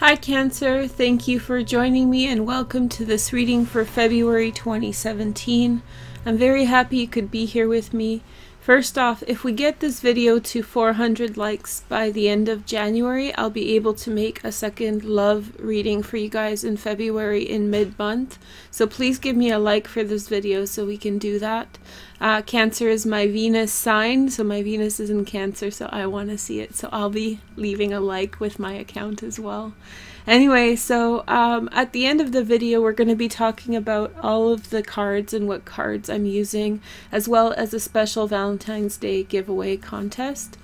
Hi, Cancer. Thank you for joining me and welcome to this reading for February 2017. I'm very happy you could be here with me. First off, if we get this video to 400 likes by the end of January, I'll be able to make a second love reading for you guys in February in mid-month. So please give me a like for this video so we can do that. Uh, cancer is my Venus sign, so my Venus is in Cancer, so I want to see it. So I'll be leaving a like with my account as well. Anyway, so um, at the end of the video, we're going to be talking about all of the cards and what cards I'm using, as well as a special Valentine's Day giveaway contest.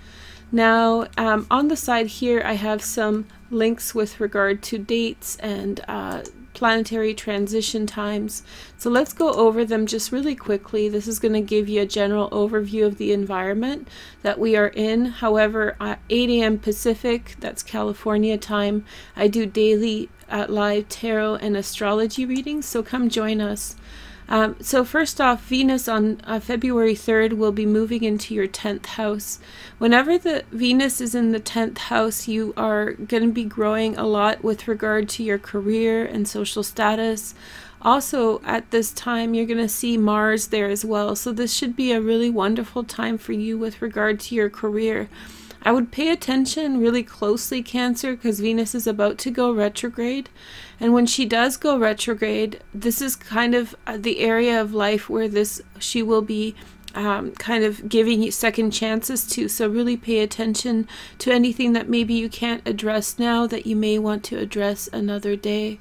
Now, um, on the side here, I have some links with regard to dates and uh, planetary transition times. So let's go over them just really quickly. This is going to give you a general overview of the environment that we are in. However, at 8 a.m. Pacific, that's California time, I do daily uh, live tarot and astrology readings, so come join us. Um, so first off, Venus on uh, February 3rd will be moving into your 10th house. Whenever the Venus is in the 10th house, you are going to be growing a lot with regard to your career and social status. Also, at this time, you're going to see Mars there as well. So this should be a really wonderful time for you with regard to your career. I would pay attention really closely, Cancer, because Venus is about to go retrograde. And when she does go retrograde, this is kind of uh, the area of life where this she will be um, kind of giving you second chances to. So really pay attention to anything that maybe you can't address now that you may want to address another day.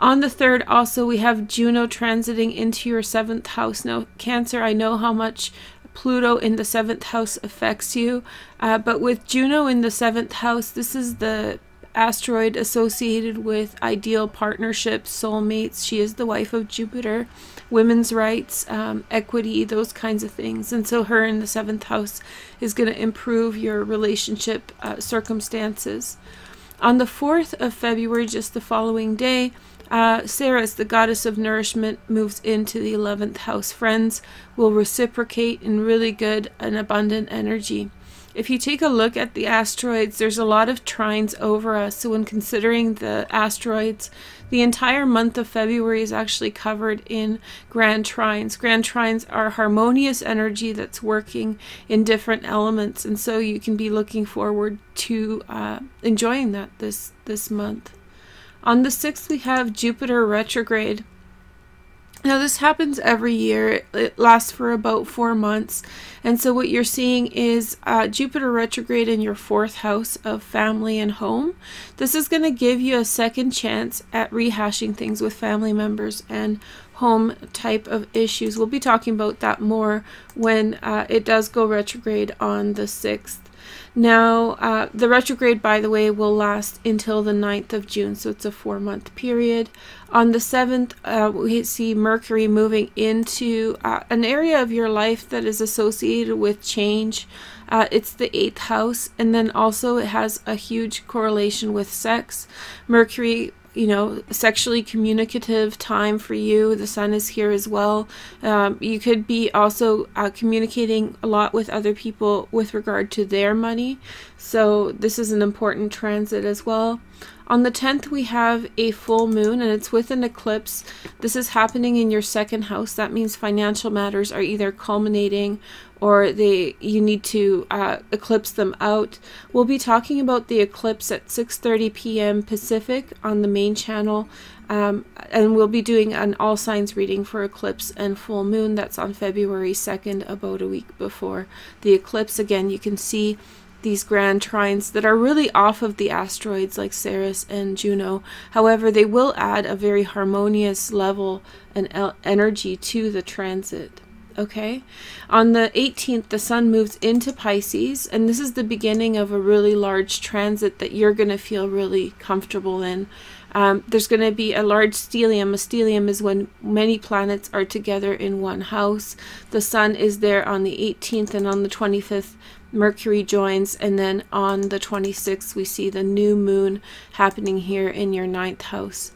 On the third, also, we have Juno transiting into your seventh house. Now, Cancer, I know how much Pluto in the seventh house affects you. Uh, but with Juno in the seventh house, this is the asteroid associated with ideal partnerships, soulmates. She is the wife of Jupiter, women's rights, um, equity, those kinds of things. And so, her in the seventh house is going to improve your relationship uh, circumstances. On the 4th of February, just the following day, uh, Ceres, the goddess of nourishment, moves into the 11th house. Friends will reciprocate in really good and abundant energy. If you take a look at the asteroids, there's a lot of trines over us. So, when considering the asteroids, the entire month of February is actually covered in grand trines. Grand trines are harmonious energy that's working in different elements, and so you can be looking forward to uh, enjoying that this this month. On the 6th, we have Jupiter retrograde. Now, this happens every year. It lasts for about four months. And so, what you're seeing is uh, Jupiter retrograde in your fourth house of family and home. This is going to give you a second chance at rehashing things with family members and home type of issues. We'll be talking about that more when uh, it does go retrograde on the 6th. Now, uh, the retrograde, by the way, will last until the 9th of June, so it's a four month period. On the 7th, uh, we see Mercury moving into uh, an area of your life that is associated with change. Uh, it's the eighth house, and then also it has a huge correlation with sex. Mercury you know, sexually communicative time for you. The sun is here as well. Um, you could be also uh, communicating a lot with other people with regard to their money. So, this is an important transit as well. On the 10th, we have a full moon and it's with an eclipse. This is happening in your second house. That means financial matters are either culminating or they you need to uh, eclipse them out. We'll be talking about the eclipse at 6:30 p.m. Pacific on the main channel, um, and we'll be doing an all signs reading for eclipse and full moon. That's on February 2nd, about a week before the eclipse. Again, you can see these grand trines that are really off of the asteroids like Ceres and Juno. However, they will add a very harmonious level and energy to the transit. Okay, on the 18th, the sun moves into Pisces, and this is the beginning of a really large transit that you're going to feel really comfortable in. Um, there's going to be a large stellium. A stellium is when many planets are together in one house. The sun is there on the 18th, and on the 25th, Mercury joins, and then on the 26th, we see the new moon happening here in your ninth house.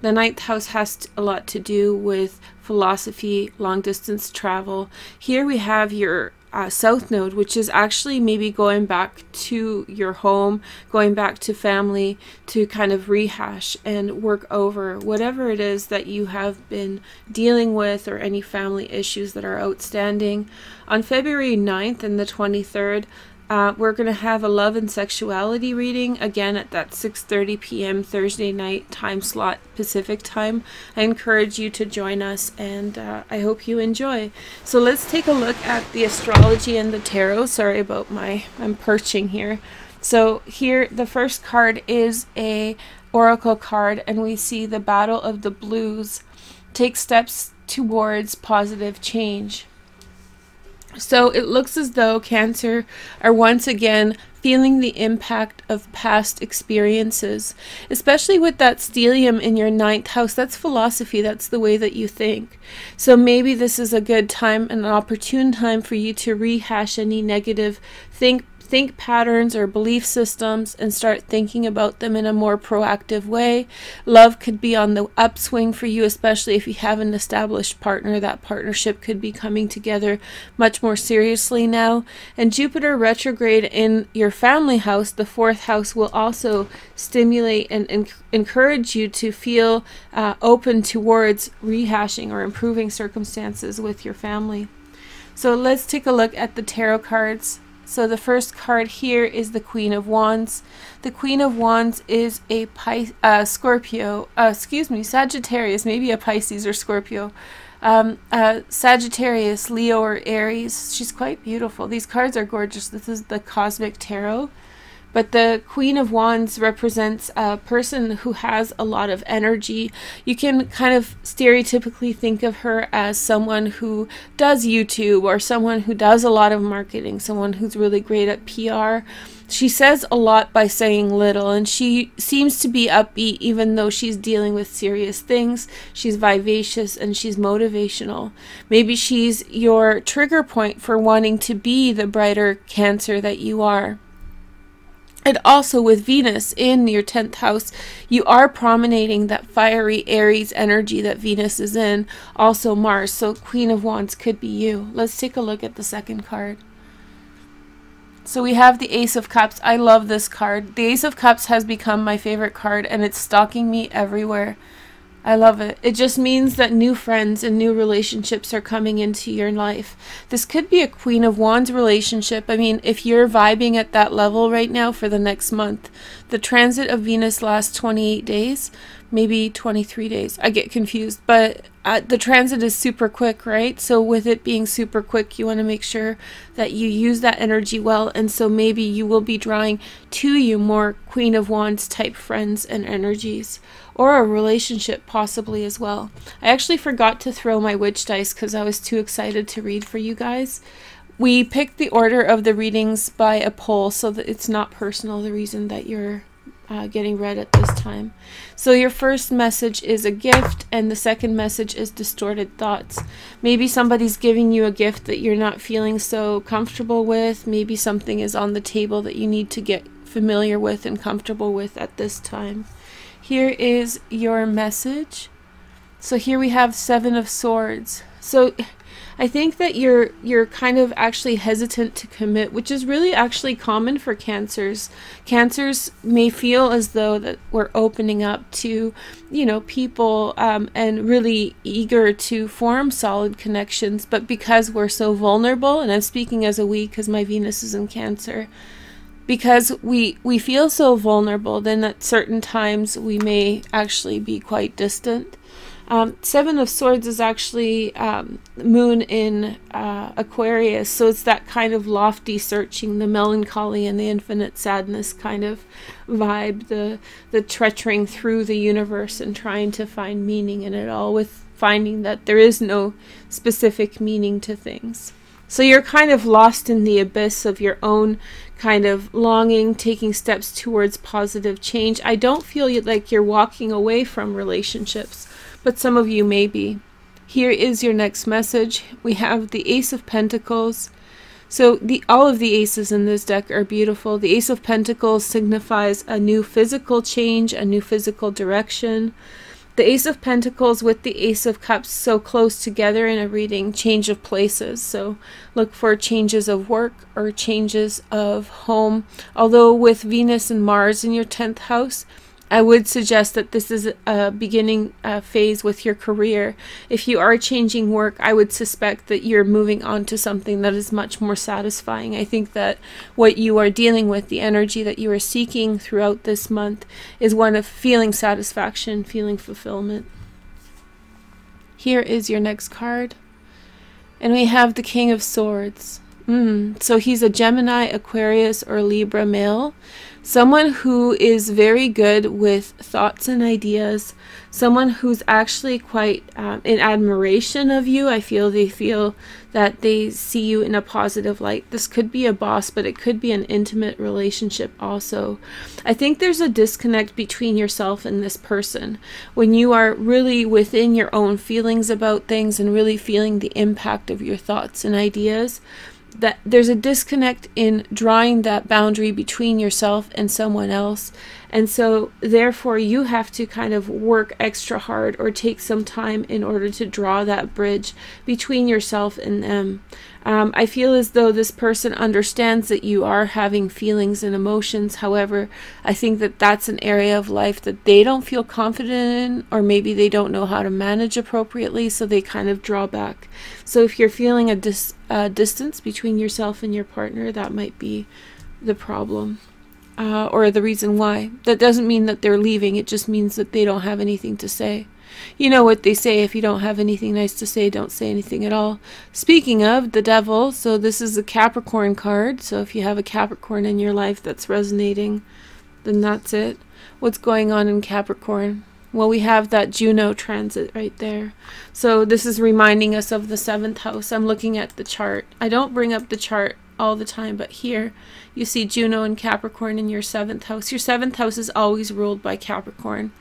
The ninth house has a lot to do with philosophy, long distance travel. Here we have your uh, South Node, which is actually maybe going back to your home, going back to family to kind of rehash and work over whatever it is that you have been dealing with or any family issues that are outstanding. On February 9th and the 23rd, uh, we're going to have a love and sexuality reading again at that 6:30 p.m. Thursday night time slot Pacific time. I encourage you to join us, and uh, I hope you enjoy. So let's take a look at the astrology and the tarot. Sorry about my I'm perching here. So here the first card is a oracle card, and we see the Battle of the Blues. Take steps towards positive change. So it looks as though Cancer are once again feeling the impact of past experiences, especially with that stellium in your ninth house. That's philosophy, that's the way that you think. So maybe this is a good time, an opportune time for you to rehash any negative think think patterns or belief systems and start thinking about them in a more proactive way. Love could be on the upswing for you, especially if you have an established partner. That partnership could be coming together much more seriously now. And Jupiter retrograde in your family house, the fourth house, will also stimulate and encourage you to feel uh, open towards rehashing or improving circumstances with your family. So let's take a look at the tarot cards so the first card here is the Queen of Wands. The Queen of Wands is a Pi uh, Scorpio, uh, excuse me, Sagittarius, maybe a Pisces or Scorpio. Um, uh, Sagittarius, Leo, or Aries. She's quite beautiful. These cards are gorgeous. This is the Cosmic Tarot. But the Queen of Wands represents a person who has a lot of energy. You can kind of stereotypically think of her as someone who does YouTube or someone who does a lot of marketing, someone who's really great at PR. She says a lot by saying little, and she seems to be upbeat even though she's dealing with serious things. She's vivacious and she's motivational. Maybe she's your trigger point for wanting to be the brighter Cancer that you are. And also with Venus in your 10th house, you are promenading that fiery Aries energy that Venus is in, also Mars. So Queen of Wands could be you. Let's take a look at the second card. So we have the Ace of Cups. I love this card. The Ace of Cups has become my favorite card and it's stalking me everywhere. I love it. It just means that new friends and new relationships are coming into your life. This could be a Queen of Wands relationship. I mean, if you're vibing at that level right now for the next month, the transit of Venus lasts 28 days, maybe 23 days. I get confused, but uh, the transit is super quick, right? So with it being super quick, you want to make sure that you use that energy well. And so maybe you will be drawing to you more Queen of Wands type friends and energies or a relationship possibly as well. I actually forgot to throw my witch dice because I was too excited to read for you guys. We picked the order of the readings by a poll so that it's not personal, the reason that you're uh, getting read at this time. So your first message is a gift, and the second message is distorted thoughts. Maybe somebody's giving you a gift that you're not feeling so comfortable with. Maybe something is on the table that you need to get familiar with and comfortable with at this time. Here is your message. So here we have Seven of Swords. So I think that you're you're kind of actually hesitant to commit, which is really actually common for cancers. Cancers may feel as though that we're opening up to, you know, people um, and really eager to form solid connections, but because we're so vulnerable, and I'm speaking as a we because my Venus is in Cancer, because we we feel so vulnerable, then at certain times we may actually be quite distant. Um, Seven of Swords is actually um, Moon in uh, Aquarius, so it's that kind of lofty searching, the melancholy and the infinite sadness kind of vibe, the the treachery through the universe and trying to find meaning in it all, with finding that there is no specific meaning to things. So you're kind of lost in the abyss of your own kind of longing, taking steps towards positive change. I don't feel like you're walking away from relationships but some of you may be. Here is your next message. We have the Ace of Pentacles. So the all of the aces in this deck are beautiful. The Ace of Pentacles signifies a new physical change, a new physical direction. The Ace of Pentacles with the Ace of Cups so close together in a reading, change of places. So look for changes of work or changes of home. Although with Venus and Mars in your 10th house, I would suggest that this is a beginning uh, phase with your career. If you are changing work, I would suspect that you're moving on to something that is much more satisfying. I think that what you are dealing with, the energy that you are seeking throughout this month, is one of feeling satisfaction, feeling fulfillment. Here is your next card. And we have the King of Swords. Mm, so he's a Gemini, Aquarius, or Libra male. Someone who is very good with thoughts and ideas. Someone who's actually quite um, in admiration of you. I feel they feel that they see you in a positive light. This could be a boss, but it could be an intimate relationship also. I think there's a disconnect between yourself and this person. When you are really within your own feelings about things and really feeling the impact of your thoughts and ideas, that there's a disconnect in drawing that boundary between yourself and someone else. And so, therefore, you have to kind of work extra hard or take some time in order to draw that bridge between yourself and them. Um, I feel as though this person understands that you are having feelings and emotions. However, I think that that's an area of life that they don't feel confident in, or maybe they don't know how to manage appropriately, so they kind of draw back. So if you're feeling a dis- distance between yourself and your partner, that might be the problem. Uh, or the reason why. That doesn't mean that they're leaving, it just means that they don't have anything to say. You know what they say if you don't have anything nice to say, don't say anything at all. Speaking of the devil, so this is a Capricorn card. So if you have a Capricorn in your life that's resonating, then that's it. What's going on in Capricorn? Well, we have that Juno transit right there. So this is reminding us of the seventh house. I'm looking at the chart. I don't bring up the chart all the time, but here you see Juno and Capricorn in your seventh house. Your seventh house is always ruled by Capricorn.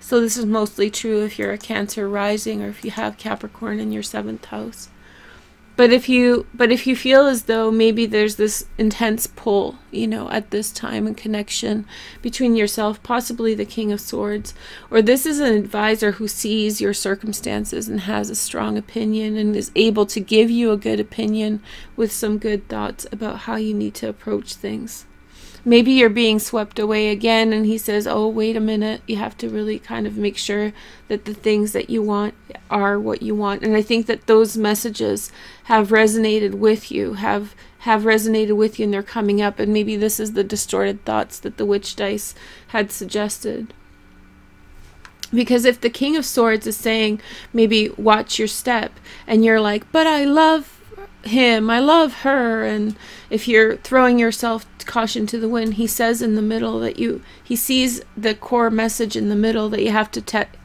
So this is mostly true if you're a Cancer rising or if you have Capricorn in your seventh house. But if you but if you feel as though maybe there's this intense pull, you know, at this time and connection between yourself, possibly the King of Swords, or this is an advisor who sees your circumstances and has a strong opinion and is able to give you a good opinion with some good thoughts about how you need to approach things maybe you're being swept away again and he says oh wait a minute. You have to really kind of make sure that the things that you want are what you want. And i think that those messages have resonated with you have have resonated with you and they're coming up and maybe this is the distorted thoughts that the witch dice had suggested. Because if the king of swords is saying maybe watch your step and you're like but i love him, I love her, and if you're throwing yourself caution to the wind, he says in the middle that you he sees the core message in the middle that you have to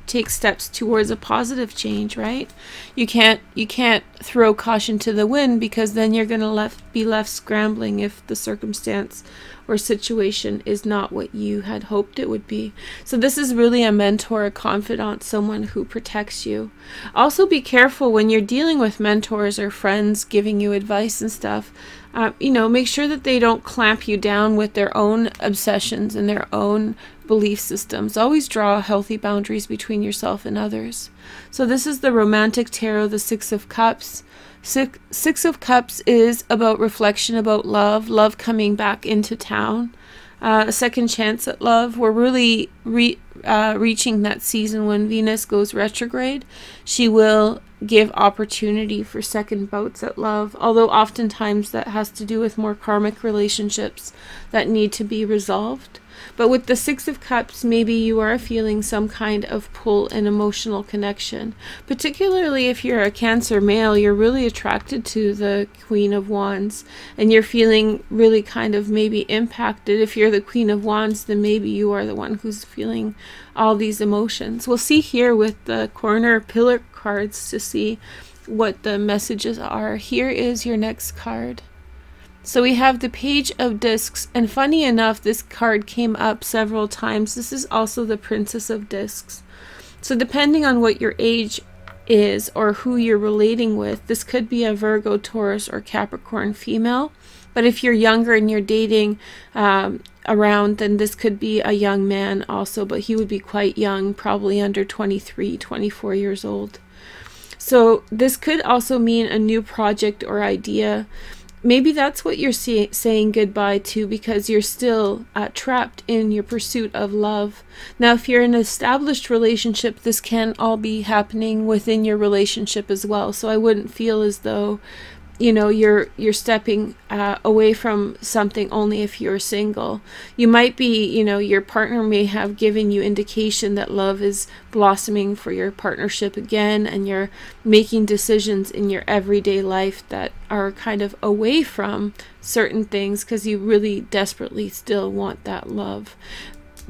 take steps towards a positive change, right? You can't you can't throw caution to the wind because then you're going to left be left scrambling if the circumstance or situation is not what you had hoped it would be. So this is really a mentor, a confidant, someone who protects you. Also be careful when you're dealing with mentors or friends giving you advice and stuff. Uh, you know, make sure that they don't clamp you down with their own obsessions and their own belief systems. Always draw healthy boundaries between yourself and others. So this is the romantic tarot, the Six of Cups. Six, Six of Cups is about reflection, about love, love coming back into town. Uh, a second chance at love. We're really re, uh, reaching that season when Venus goes retrograde. She will give opportunity for second bouts at love, although oftentimes that has to do with more karmic relationships that need to be resolved. But with the Six of Cups, maybe you are feeling some kind of pull and emotional connection. Particularly if you're a Cancer male, you're really attracted to the Queen of Wands and you're feeling really kind of maybe impacted. If you're the Queen of Wands, then maybe you are the one who's feeling all these emotions. We'll see here with the corner pillar cards to see what the messages are. Here is your next card. So we have the Page of Discs, and funny enough, this card came up several times. This is also the Princess of Discs. So depending on what your age is or who you're relating with, this could be a Virgo, Taurus, or Capricorn female. But if you're younger and you're dating um, around, then this could be a young man also, but he would be quite young, probably under 23, 24 years old. So this could also mean a new project or idea maybe that's what you're see- saying goodbye to because you're still uh, trapped in your pursuit of love. Now, if you're in an established relationship, this can all be happening within your relationship as well. So I wouldn't feel as though you know you're you're stepping uh, away from something only if you're single. You might be you know your partner may have given you indication that love is blossoming for your partnership again and you're making decisions in your everyday life that are kind of away from certain things because you really desperately still want that love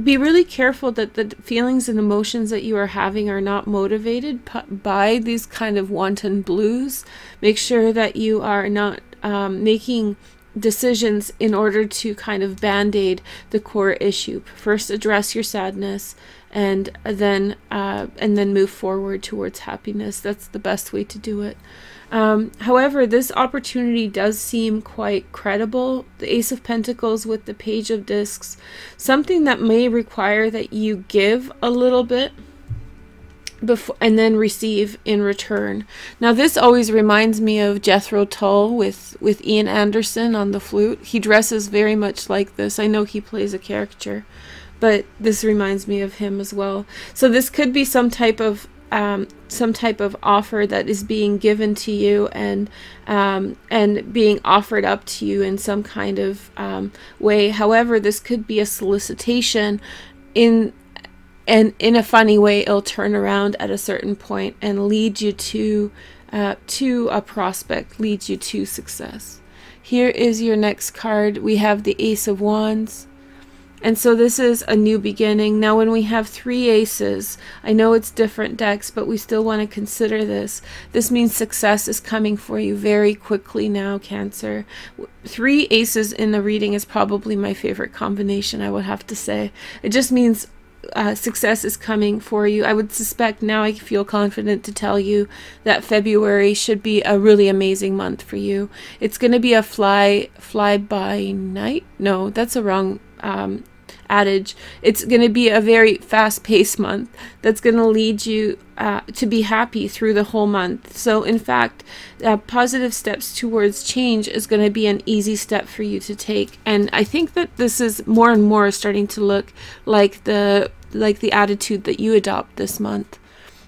be really careful that the feelings and emotions that you are having are not motivated by these kind of wanton blues. Make sure that you are not um, making decisions in order to kind of band aid the core issue. First, address your sadness, and then uh, and then move forward towards happiness. That's the best way to do it. Um, however, this opportunity does seem quite credible. The Ace of Pentacles with the Page of Discs, something that may require that you give a little bit before and then receive in return. Now this always reminds me of Jethro Tull with with Ian Anderson on the flute. He dresses very much like this. I know he plays a caricature, but this reminds me of him as well. So this could be some type of um, some type of offer that is being given to you and um, and being offered up to you in some kind of um, way. However, this could be a solicitation in and in a funny way it'll turn around at a certain point and lead you to uh, to a prospect, lead you to success. Here is your next card. We have the Ace of Wands. And so this is a new beginning. Now when we have three aces, I know it's different decks, but we still want to consider this. This means success is coming for you very quickly now, Cancer. Three aces in the reading is probably my favorite combination, I would have to say. It just means uh, success is coming for you. I would suspect now I feel confident to tell you that February should be a really amazing month for you. It's going to be a fly fly by night. No, that's a wrong um, adage. It's going to be a very fast paced month that's going to lead you uh, to be happy through the whole month. So, in fact, uh, positive steps towards change is going to be an easy step for you to take. And I think that this is more and more starting to look like the like the attitude that you adopt this month.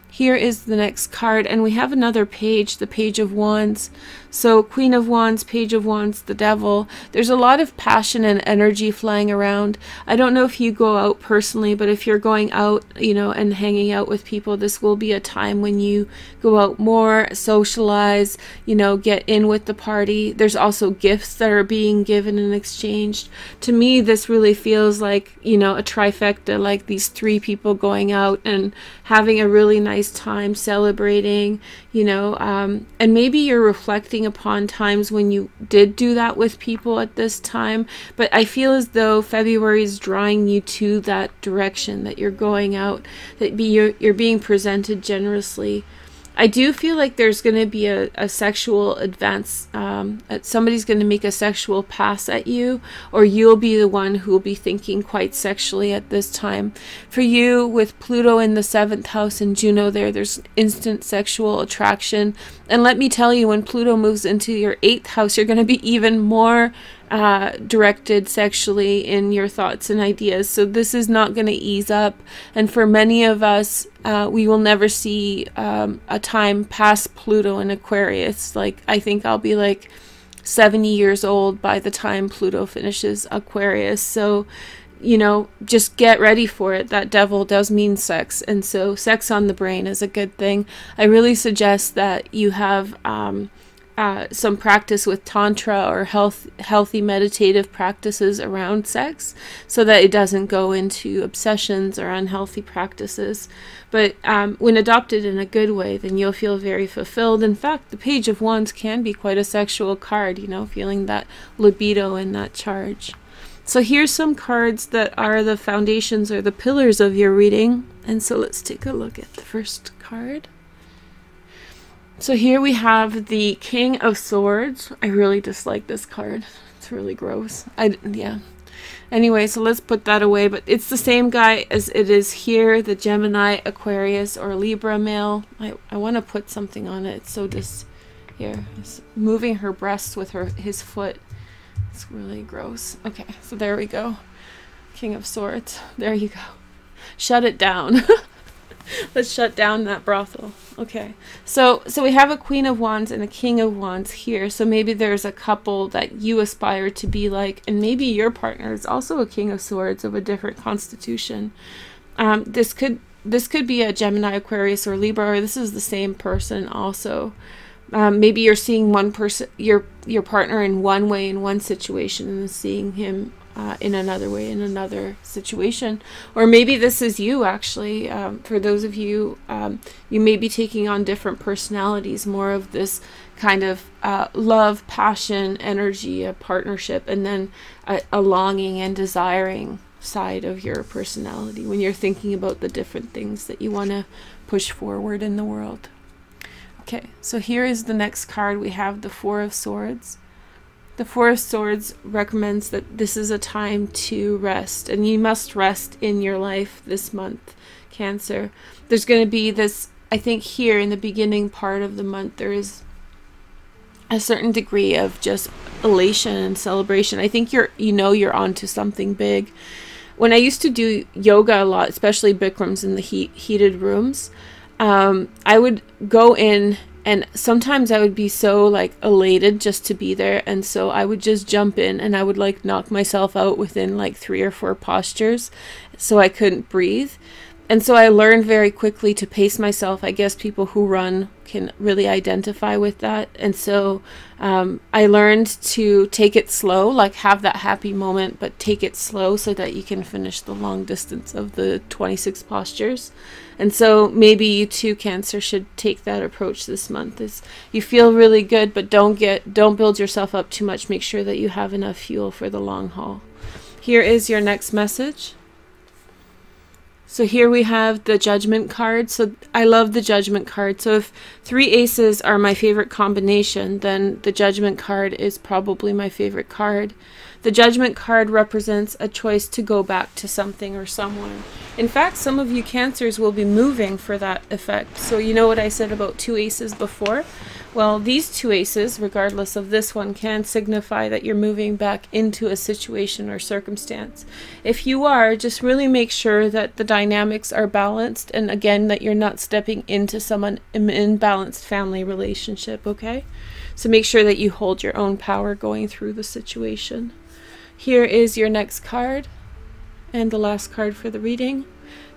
Here is the next card, and we have another page, the Page of Wands. So, Queen of Wands, Page of Wands, the Devil. There's a lot of passion and energy flying around. I don't know if you go out personally, but if you're going out, you know, and hanging out with people, this will be a time when you go out more, socialize, you know, get in with the party. There's also gifts that are being given and exchanged. To me, this really feels like, you know, a trifecta, like these three people going out and having a really nice time celebrating, you know, um, and maybe you're reflecting upon times when you did do that with people at this time. But I feel as though February is drawing you to that direction that you're going out, that be you're, you're being presented generously. I do feel like there's going to be a, a sexual advance. Um, somebody's going to make a sexual pass at you, or you'll be the one who will be thinking quite sexually at this time. For you, with Pluto in the seventh house and Juno there, there's instant sexual attraction. And let me tell you, when Pluto moves into your eighth house, you're going to be even more uh, directed sexually in your thoughts and ideas. So this is not going to ease up. And for many of us, uh, we will never see um, a time past Pluto in Aquarius. Like, I think I'll be like 70 years old by the time Pluto finishes Aquarius. So, you know, just get ready for it. That devil does mean sex. And so, sex on the brain is a good thing. I really suggest that you have. Um, uh, some practice with tantra or health healthy meditative practices around sex so that it doesn't go into obsessions or unhealthy practices. But um, when adopted in a good way then you'll feel very fulfilled. In fact the page of wands can be quite a sexual card you know feeling that libido and that charge. So here's some cards that are the foundations or the pillars of your reading. And so let's take a look at the first card so here we have the King of Swords. I really dislike this card. It's really gross. I yeah. Anyway, so let's put that away. But it's the same guy as it is here, the Gemini, Aquarius, or Libra male. I, I want to put something on it. So just here. Moving her breasts with her his foot. It's really gross. Okay, so there we go. King of Swords. There you go. Shut it down. Let's shut down that brothel. Okay. So so we have a Queen of Wands and a King of Wands here. So maybe there's a couple that you aspire to be like, and maybe your partner is also a King of Swords of a different constitution. Um, this could this could be a Gemini, Aquarius, or Libra, or this is the same person also. Um, maybe you're seeing one person, your your partner in one way in one situation, and seeing him uh, in another way in another situation. Or maybe this is you actually. Um, for those of you um, you may be taking on different personalities more of this kind of uh, love passion energy a partnership and then a, a longing and desiring side of your personality when you're thinking about the different things that you want to push forward in the world. Okay so here is the next card. We have the four of swords the Four of Swords recommends that this is a time to rest, and you must rest in your life this month, Cancer. There's going to be this, I think, here in the beginning part of the month, there is a certain degree of just elation and celebration. I think you're, you know, you're onto something big. When I used to do yoga a lot, especially Bikrams in the heat, heated rooms, um, I would go in and sometimes I would be so like elated just to be there and so I would just jump in and I would like knock myself out within like 3 or 4 postures so I couldn't breathe. And so I learned very quickly to pace myself. I guess people who run can really identify with that. And so um, I learned to take it slow, like have that happy moment, but take it slow so that you can finish the long distance of the 26 postures. And so maybe you too, Cancer, should take that approach this month. Is you feel really good, but don't get don't build yourself up too much. Make sure that you have enough fuel for the long haul. Here is your next message. So here we have the judgment card. So I love the judgment card. So if three aces are my favorite combination, then the judgment card is probably my favorite card. The judgment card represents a choice to go back to something or someone. In fact, some of you cancers will be moving for that effect. So you know what I said about two aces before? Well, these two aces, regardless of this one, can signify that you're moving back into a situation or circumstance. If you are, just really make sure that the dynamics are balanced and again that you're not stepping into someone imbalanced family relationship, okay? So make sure that you hold your own power going through the situation. Here is your next card and the last card for the reading.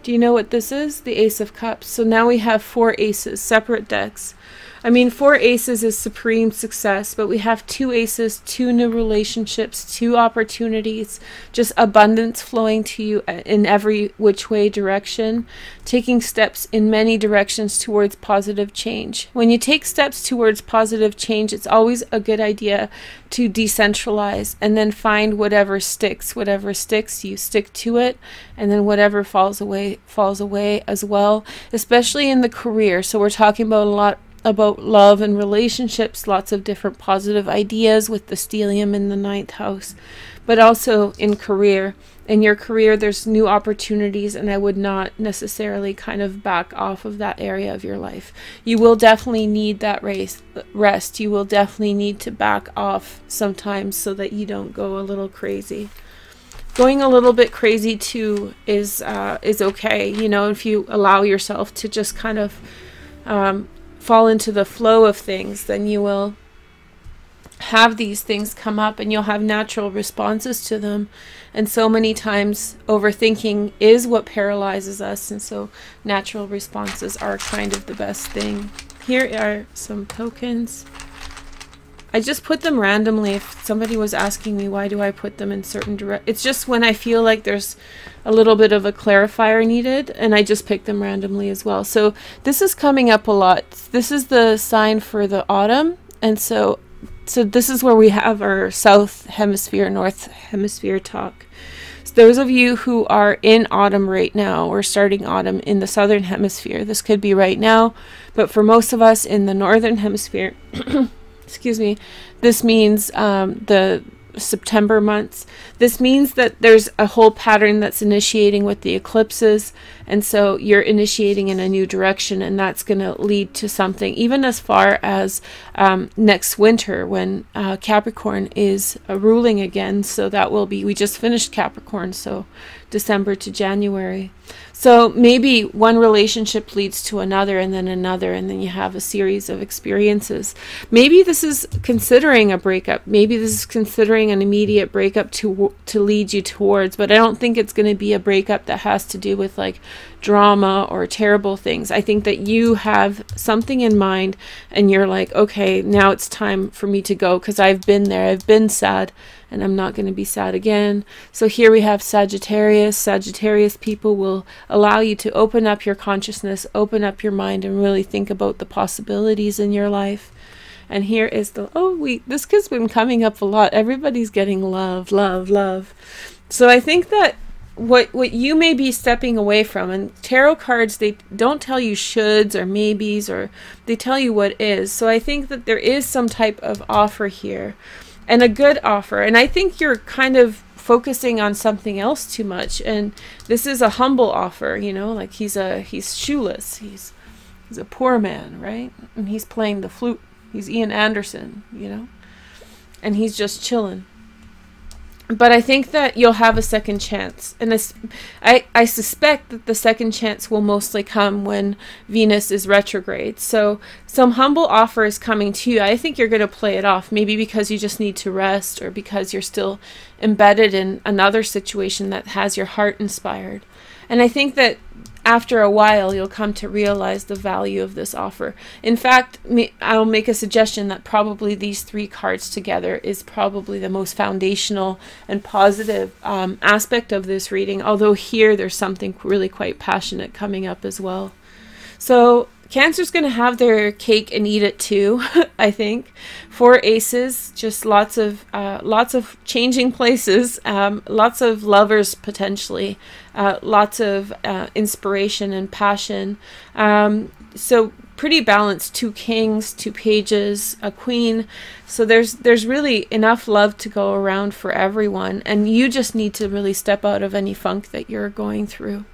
Do you know what this is? The Ace of Cups. So now we have four aces, separate decks. I mean, four aces is supreme success, but we have two aces, two new relationships, two opportunities, just abundance flowing to you in every which way direction, taking steps in many directions towards positive change. When you take steps towards positive change, it's always a good idea to decentralize and then find whatever sticks. Whatever sticks, you stick to it, and then whatever falls away, falls away as well, especially in the career. So we're talking about a lot about love and relationships, lots of different positive ideas with the stellium in the ninth house, but also in career. In your career, there's new opportunities, and I would not necessarily kind of back off of that area of your life. You will definitely need that race, rest. You will definitely need to back off sometimes so that you don't go a little crazy. Going a little bit crazy too is uh, is okay, you know, if you allow yourself to just kind of um, fall into the flow of things, then you will have these things come up and you'll have natural responses to them. And so many times, overthinking is what paralyzes us, and so natural responses are kind of the best thing. Here are some tokens. I just put them randomly. If somebody was asking me why do I put them in certain direct, it's just when I feel like there's a little bit of a clarifier needed, and I just pick them randomly as well. So this is coming up a lot. This is the sign for the autumn, and so so this is where we have our south hemisphere, north hemisphere talk. So those of you who are in autumn right now or starting autumn in the southern hemisphere, this could be right now, but for most of us in the northern hemisphere, excuse me, this means um, the September months. This means that there's a whole pattern that's initiating with the eclipses, and so you're initiating in a new direction, and that's going to lead to something, even as far as um, next winter when uh, Capricorn is uh, ruling again. So that will be, we just finished Capricorn, so December to January. So maybe one relationship leads to another and then another, and then you have a series of experiences. Maybe this is considering a breakup. Maybe this is considering an immediate breakup to to lead you towards, but I don't think it's going to be a breakup that has to do with like drama or terrible things. I think that you have something in mind and you're like, okay, now it's time for me to go because I've been there. I've been sad and I'm not going to be sad again. So here we have Sagittarius. Sagittarius people will allow you to open up your consciousness, open up your mind, and really think about the possibilities in your life. And here is the oh we this has been coming up a lot. Everybody's getting love, love, love. So I think that what what you may be stepping away from and tarot cards they don't tell you shoulds or maybes or they tell you what is so i think that there is some type of offer here and a good offer. And I think you're kind of focusing on something else too much. And this is a humble offer, you know, like he's a he's shoeless. He's he's a poor man, right? And he's playing the flute. He's Ian Anderson, you know, and he's just chilling but I think that you'll have a second chance. And this, I, I suspect that the second chance will mostly come when Venus is retrograde. So some humble offer is coming to you. I think you're going to play it off, maybe because you just need to rest or because you're still embedded in another situation that has your heart inspired. And I think that after a while, you'll come to realize the value of this offer. In fact, I'll make a suggestion that probably these three cards together is probably the most foundational and positive um, aspect of this reading, although here there's something really quite passionate coming up as well. So Cancer's going to have their cake and eat it too, I think. Four aces, just lots of uh, lots of changing places, um, lots of lovers potentially, uh, lots of uh, inspiration and passion. Um, so pretty balanced. Two kings, two pages, a queen. So there's there's really enough love to go around for everyone, and you just need to really step out of any funk that you're going through.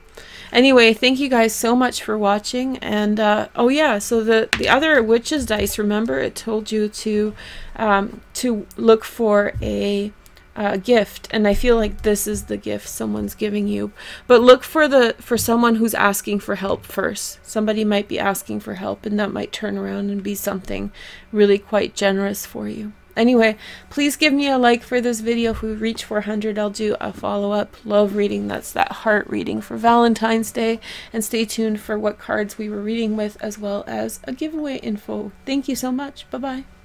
Anyway, thank you guys so much for watching. And uh, oh yeah, so the the other witches dice. Remember, it told you to um, to look for a uh, gift and i feel like this is the gift someone's giving you but look for the for someone who's asking for help first somebody might be asking for help and that might turn around and be something really quite generous for you Anyway, please give me a like for this video. If we reach 400, I'll do a follow-up love reading. That's that heart reading for Valentine's Day. And stay tuned for what cards we were reading with, as well as a giveaway info. Thank you so much. Bye-bye.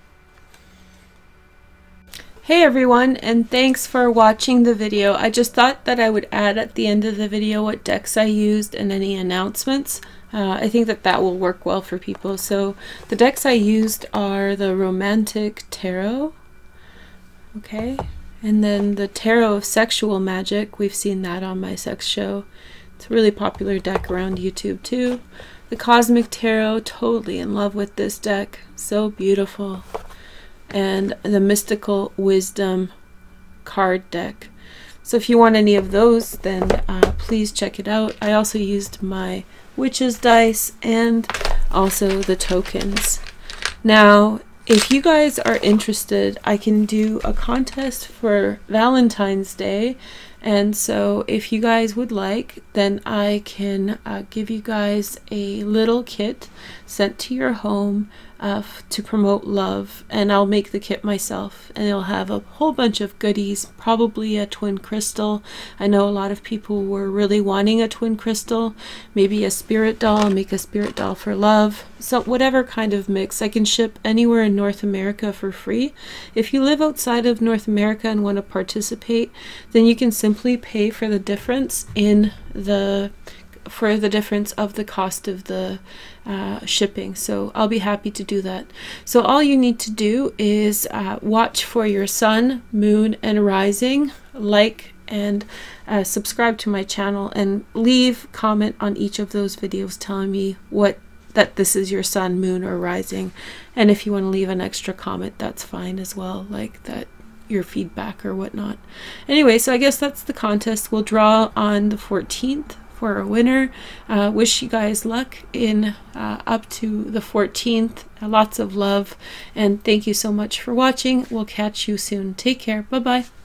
Hey everyone, and thanks for watching the video. I just thought that I would add at the end of the video what decks I used and any announcements. Uh, I think that that will work well for people. So the decks I used are the Romantic Tarot, okay, and then the Tarot of Sexual Magic. We've seen that on my sex show. It's a really popular deck around YouTube too. The Cosmic Tarot, totally in love with this deck. So beautiful. And the Mystical Wisdom card deck. So if you want any of those, then uh, please check it out. I also used my witches dice, and also the tokens. Now, if you guys are interested, I can do a contest for Valentine's Day. And so if you guys would like, then I can uh, give you guys a little kit sent to your home uh, to promote love and I'll make the kit myself and it'll have a whole bunch of goodies probably a twin crystal. I know a lot of people were really wanting a twin crystal maybe a spirit doll make a spirit doll for love. So whatever kind of mix I can ship anywhere in North America for free. If you live outside of North America and want to participate then you can simply pay for the difference in the for the difference of the cost of the uh, shipping. So I'll be happy to do that. So all you need to do is uh, watch for your sun, moon, and rising, like and uh, subscribe to my channel and leave comment on each of those videos telling me what that this is your sun, moon, or rising. And if you want to leave an extra comment, that's fine as well. Like that your feedback or whatnot. Anyway, so I guess that's the contest. We'll draw on the 14th for a winner. Uh, wish you guys luck in uh, up to the 14th. Lots of love and thank you so much for watching. We'll catch you soon. Take care. Bye bye.